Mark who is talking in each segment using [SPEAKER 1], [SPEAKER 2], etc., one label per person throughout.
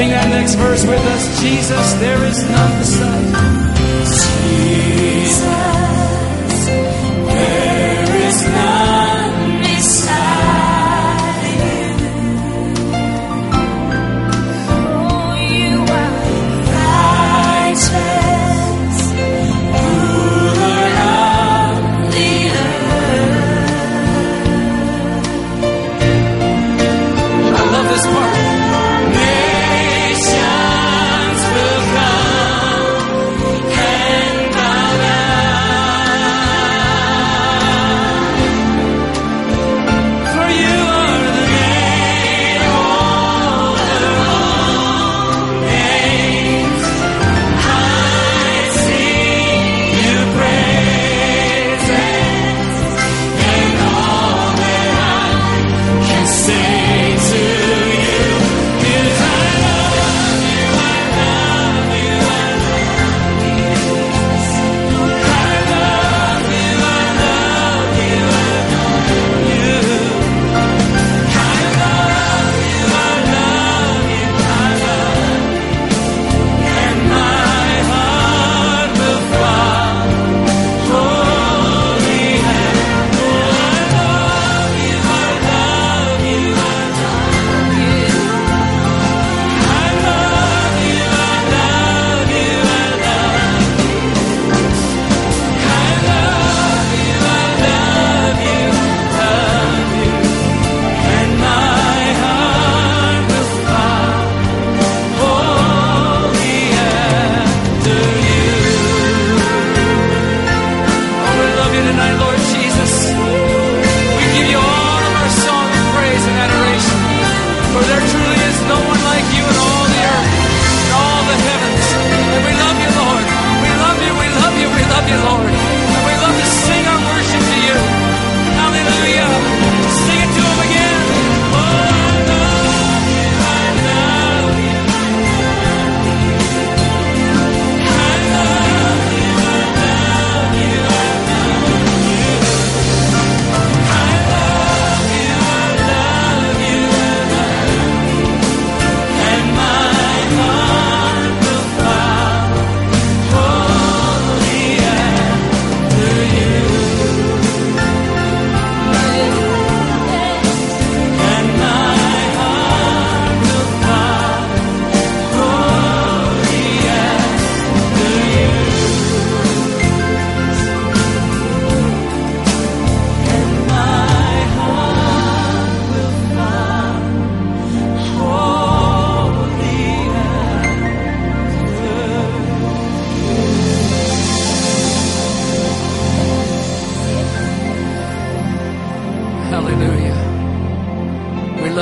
[SPEAKER 1] Sing that next verse with us. Jesus, there is none beside you.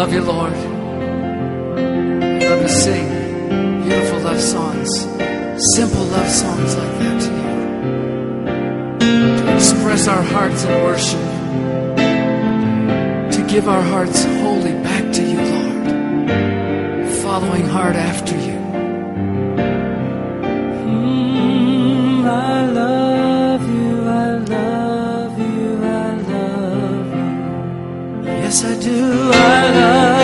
[SPEAKER 1] love you, Lord. Let to sing beautiful love songs, simple love songs like that to you. To express our hearts in worship. To give our hearts wholly back to you, Lord. Following hard after you. Yes, I do. I love.